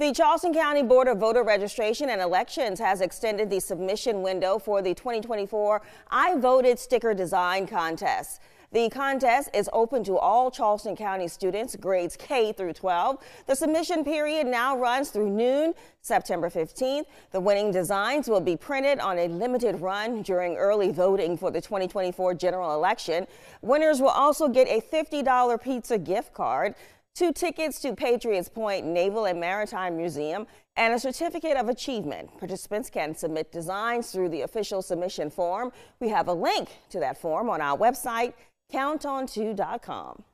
The Charleston County Board of Voter Registration and Elections has extended the submission window for the 2024 I Voted sticker design contest. The contest is open to all Charleston County students, grades K through 12. The submission period now runs through noon, September 15th. The winning designs will be printed on a limited run during early voting for the 2024 general election. Winners will also get a $50 pizza gift card two tickets to Patriots Point Naval and Maritime Museum, and a certificate of achievement. Participants can submit designs through the official submission form. We have a link to that form on our website, counton2.com.